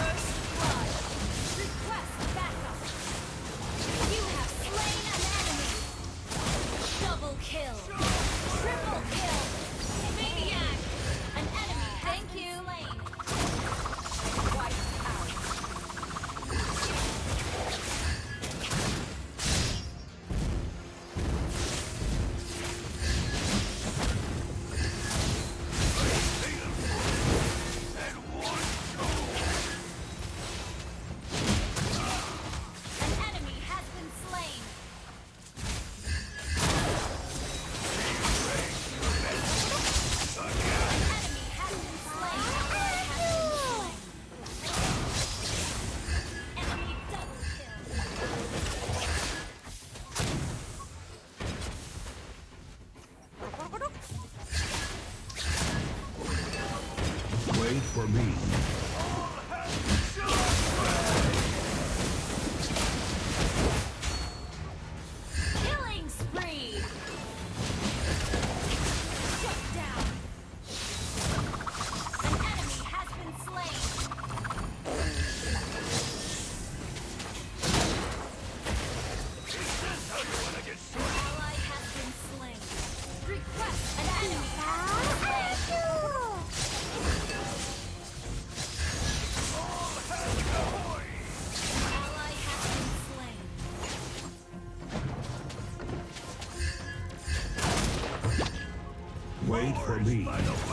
first. for me. by the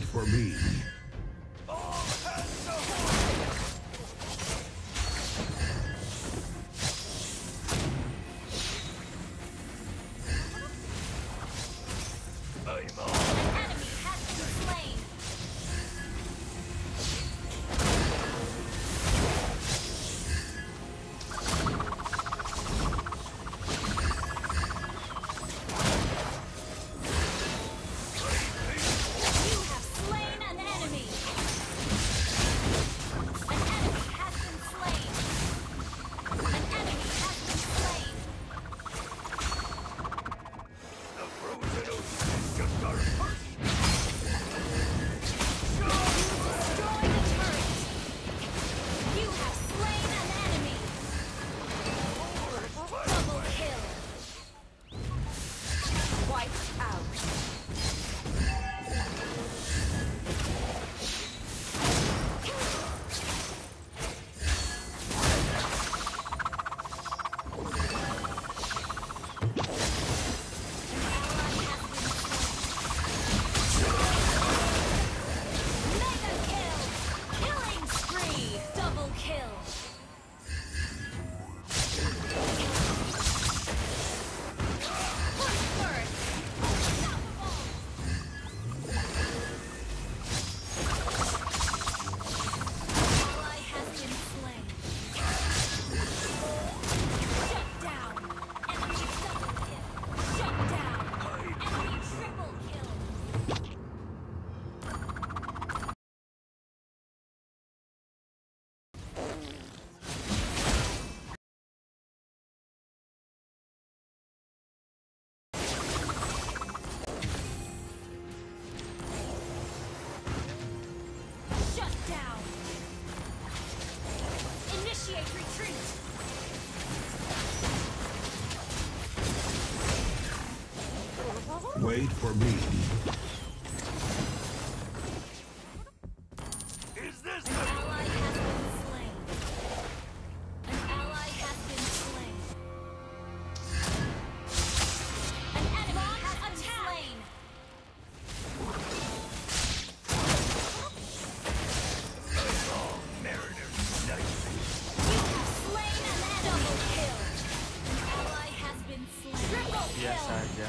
For me. Wait for me. Is this An ally has been slain. An ally has been slain. An enemy has been slain. Mariner's Night? You have slain an enemy. Double kill. An ally has been slain. Triple Biasa kill. aja.